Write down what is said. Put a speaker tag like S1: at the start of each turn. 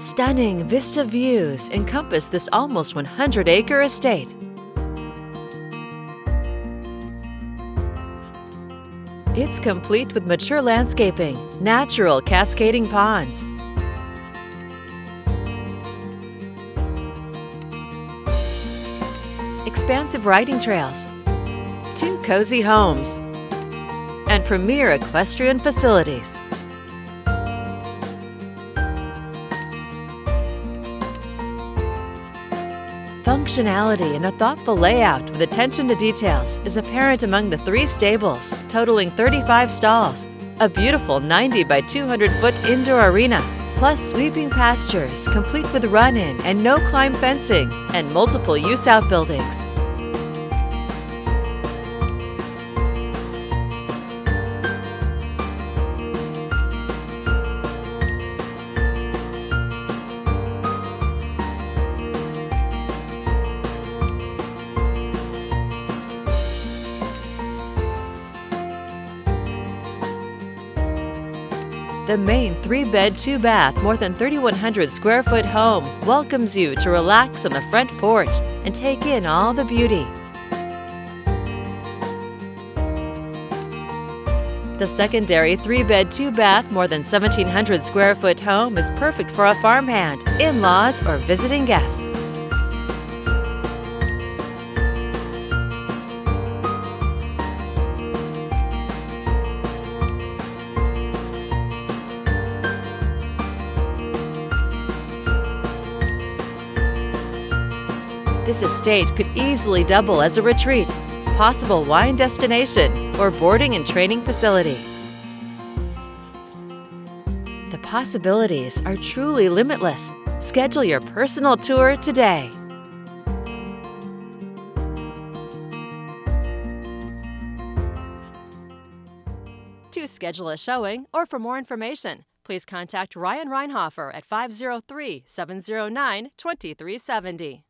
S1: Stunning vista views encompass this almost 100 acre estate. It's complete with mature landscaping, natural cascading ponds, expansive riding trails, two cozy homes, and premier equestrian facilities. Functionality and a thoughtful layout with attention to details is apparent among the three stables, totaling 35 stalls, a beautiful 90 by 200 foot indoor arena, plus sweeping pastures complete with run-in and no-climb fencing and multiple use outbuildings. The main three bed, two bath, more than 3,100 square foot home welcomes you to relax on the front porch and take in all the beauty. The secondary three bed, two bath, more than 1,700 square foot home is perfect for a farmhand, in laws, or visiting guests. This estate could easily double as a retreat, possible wine destination, or boarding and training facility. The possibilities are truly limitless. Schedule your personal tour today. To schedule a showing or for more information, please contact Ryan Reinhofer at 503 709 2370.